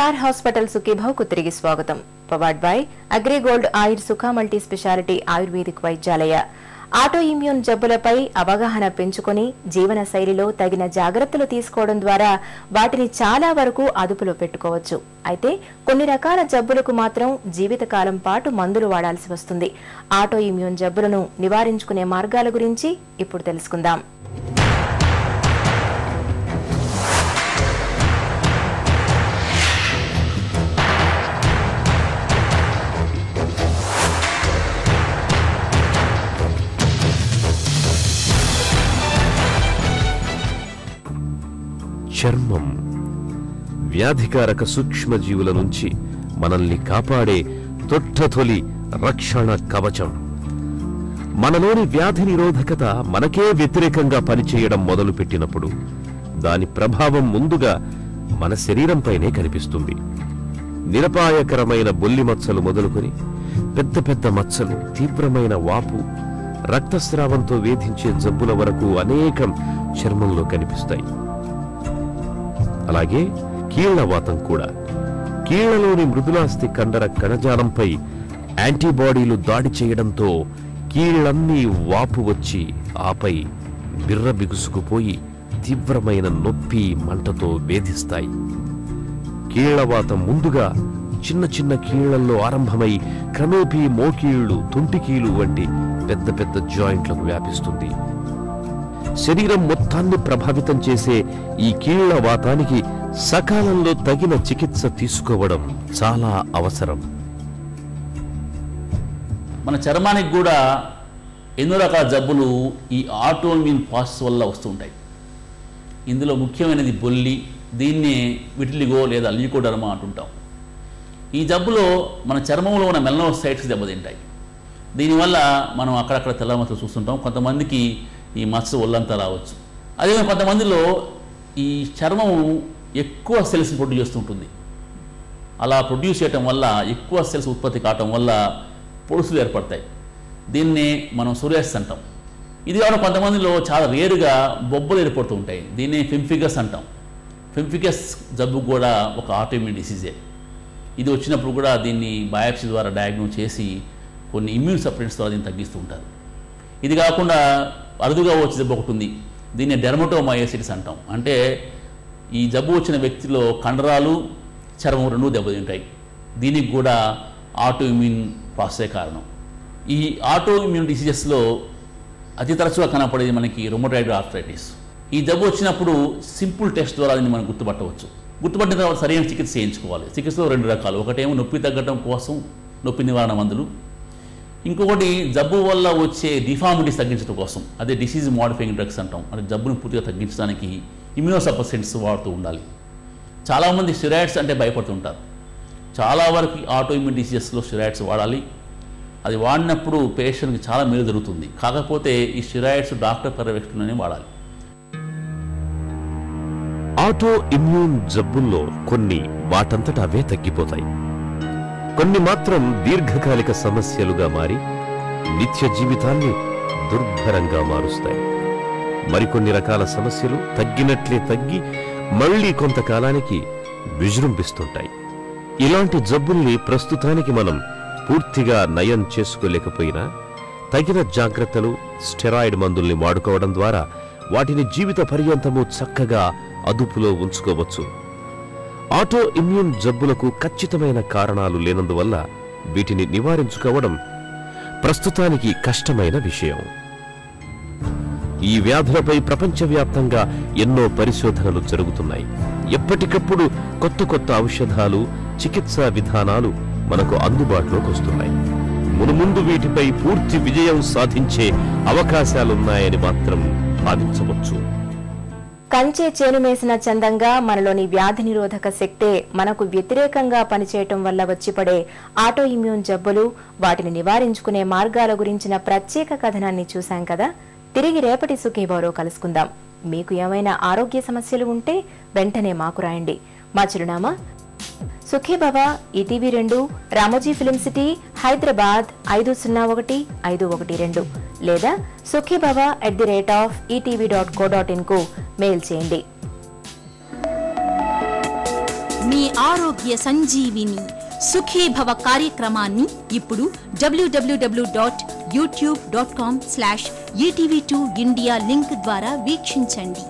Star hospital సుఖీభావ్కు తిరిగి స్వాగతం. పవార్డ్ by Agrigold Ayur Sukha multi speciality ayurvedic Vaidyalaya. Autoimmune జబ్బులపై అవగాహన పెంచుకొని జీవన శైలిలో తగిన జాగ్రత్తలు తీసుకోవడం ద్వారా వాటిని చాలా వరకు అదుపులో పెట్టుకోవచ్చు. అయితే కొన్ని రకాల జబ్బులకు మాత్రం జీవితకాలం పాటు మందులు వాడాల్సి వస్తుంది. ఆటో ఇమ్యూన్ జబ్బులను నివారించుకునే మార్గాల గురించి ఇప్పుడు తెలుసుకుందాం. చర్మం. వ్యాధికారక సూక్ష్మజీవుల నుంచి మనల్ని కాపాడే తొట్టతొలి రక్షణ కవచం. మనలోని వ్యాధి నిరోధకత మనకే వ్యతిరేకంగా పనిచేయడం మొదలుపెట్టినప్పుడు దాని ప్రభావం ముందుగా మన శరీరంపైనే కనిపిస్తుంది. నిరపాయకరమైన బొల్లి మచ్చలు మొదలుకొని పెద్ద పెద్ద మచ్చలు తీవ్రమైన వాపు రక్తస్రావంతో వేధించే జబ్బుల వరకు అనేకం చర్మంలో కనిపిస్తాయి. అలాగే కీళ్ళవాతం కూడా. కీళ్ళలోని మృదులాస్థి కండర కణజాలంపై యాంటీబాడీలు దాడి చేయడంతో కీళ్ళన్నీ వాపు వచ్చి ఆపై బిర్ర బిగుసుకుపోయి తీవ్రమైన నొప్పి మంటతో వేధిస్తాయి. కీళ్ళవాతం ముందుగా చిన్న చిన్న కీళ్ళల్లో ఆరంభమై క్రమేపీ మోకీళ్ళు తుంటికీలు వంటి పెద్ద పెద్ద జాయింట్లకు వ్యాపిస్తుంది. శరీరం మొత్తాన్ని ప్రభావితం చేసే ఈ కీళ్ళ వాతానికి సకాలంలో తగిన చికిత్స తీసుకోవడం చాలా అవసరం. మన చర్మానికి కూడా ఎన్నో రకాల జబ్బులు ఈ ఆటోమిన్ పాస్ వల్ల వస్తుంటాయి ఇందులో ముఖ్యమైనది బొల్లి దీన్నే విటిలిగో లేదా లీకోడర్మా అంటుంటాం. ఈ జబ్బులో మన చర్మంలో ఉన్న మెలనోసైట్స్ దెబ్బతింటాయి. దీనివల్ల మనం అక్కడక్కడ తెల్ల చూస్తుంటాం. కొంతమందికి ఈ మచ్చ ఒళ్ళంతా రావచ్చు. అదే కొంతమందిలో ఈ చర్మం ఎక్కువ సెల్స్ ప్రొడ్యూస్ చేస్తుంటుంది. అలా ప్రొడ్యూస్ చేయటం వల్ల ఎక్కువ సెల్స్ ఉత్పత్తి కావటం వల్ల పొడుసులు ఏర్పడతాయి. దీన్ని మనం సూర్యాస్ అంటాం. ఇది కాకుండా కొంతమందిలో చాలా రేరుగా బొబ్బలు ఏర్పడుతూ ఉంటాయి. దీన్ని ఫింఫిగస్ అంటాం. ఫింఫిగస్ జబ్బు కూడా ఒక ఆటోమ్యూన్ డిసీజే. ఇది వచ్చినప్పుడు కూడా దీన్ని బయాప్సీ ద్వారా డయాగ్నోస్ చేసి కొన్ని ఇమ్యూన్ సప్రెంట్స్ ద్వారా దీన్ని తగ్గిస్తూ ఉంటారు. ఇది కాకుండా అరుదుగా వచ్చే జబ్బు ఒకటి ఉంది. దీన్ని డెర్మటోమయోసిటిస్ అంటాం. అంటే ఈ జబ్బు వచ్చిన వ్యక్తిలో కండరాలు చర్మం రెండు దెబ్బతింటాయి. దీనికి కూడా ఆటో ఇమ్యూన్ ప్రాసెసే కారణం. ఈ ఆటో ఇమ్యూన్ డిసీజెస్లో అతి తరచుగా కనపడేది మనకి రొమటైడ్ ఆర్థరైటిస్ ఈ జబ్బు వచ్చినప్పుడు సింపుల్ టెస్ట్ ద్వారా దీన్ని మనం గుర్తుపట్టవచ్చు. గుర్తుపట్టిన తర్వాత సరైన చికిత్స చేయించుకోవాలి. చికిత్సలో రెండు రకాలు. ఒకటేమో నొప్పి తగ్గడం కోసం నొప్పి నివారణ మందులు. ఇంకొకటి జబ్బు వల్ల వచ్చే డిఫార్మిటీస్ తగ్గించడం కోసం. అదే డిసీజ్ మోడిఫైయింగ్ డ్రగ్స్ అంటాం. అంటే జబ్బును పూర్తిగా తగ్గించడానికి ఇమ్యూనోసపసెంట్స్ వాడుతూ ఉండాలి. చాలామంది స్టిరాయిడ్స్ అంటే భయపడుతుంటారు. చాలా వరకు ఆటోఇమ్యూన్ డిసీజెస్లో స్టిరాయిడ్స్ వాడాలి. అది వాడినప్పుడు పేషెంట్కి చాలా మేలు జరుగుతుంది. కాకపోతే ఈ స్టిరాయిడ్స్ డాక్టర్ పర్యవేక్షణలోనే వాడాలి. ఆటో ఇమ్యూన్ జబ్బుల్లో కొన్ని వాటంతట అవే తగ్గిపోతాయి. కొన్ని మాత్రం దీర్ఘకాలిక సమస్యలుగా మారి నిత్య జీవితాన్ని దుర్భరంగా మారుస్తాయి. మరికొన్ని రకాల సమస్యలు తగ్గినట్లే తగ్గి మళ్ళీ కొంతకాలానికి విజృంభిస్తుంటాయి. ఇలాంటి జబ్బుల్ని ప్రస్తుతానికి మనం పూర్తిగా నయం చేసుకోలేకపోయినా తగిన జాగ్రత్తలు స్టెరాయిడ్ మందుల్ని వాడుకోవడం ద్వారా వాటిని జీవిత పర్యంతము చక్కగా అదుపులో ఉంచుకోవచ్చు. ఆటో ఇమ్యూన్ జబ్బులకు ఖచ్చితమైన కారణాలు లేనందువల్ల వీటిని నివారించుకోవడం ప్రస్తుతానికి కష్టమైన విషయం. ఈ వ్యాధులపై ప్రపంచవ్యాప్తంగా ఎన్నో పరిశోధనలు జరుగుతున్నాయి. ఎప్పటికప్పుడు కొత్త కొత్త ఔషధాలు చికిత్సా విధానాలు మనకు అందుబాటులోకి వస్తున్నాయి. మునుముందు వీటిపై పూర్తి విజయం సాధించే అవకాశాలున్నాయని మాత్రం భావించవచ్చు. కంచే చేనుమేసిన చందంగా మనలోని వ్యాధి నిరోధక శక్తే మనకు వ్యతిరేకంగా పనిచేయటం వల్ల వచ్చిపడే ఆటో ఇమ్యూన్ జబ్బులు వాటిని నివారించుకునే మార్గాల గురించిన ప్రత్యేక కథనాన్ని చూశాం కదా? తిరిగి రేపటి సుఖీభావలో కలుసుకుందాం. మీకు ఏమైనా ఆరోగ్య సమస్యలు ఉంటే వెంటనే మాకు రాయండి. మా చిరునామా? సుఖీభవ ఈటీవీ రెండు రామోజీ ఫిలిం సిటీ హైదరాబాద్ ఐదు సున్నా ఒకటి ఐదు ఒకటి రెండు లేదా Sukhibhava at the rate of ETV dot co dot ఇన్కు mail చేయండి. మీ ఆరోగ్య సంజీవిని సుఖీభవ కార్యక్రమాన్ని ఇప్పుడు WWW dot YouTube dot com slash ETV two India link ద్వారా వీక్షించండి.